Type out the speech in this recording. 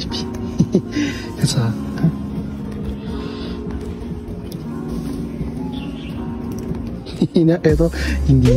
아시다시피 그래서 이나에도 인기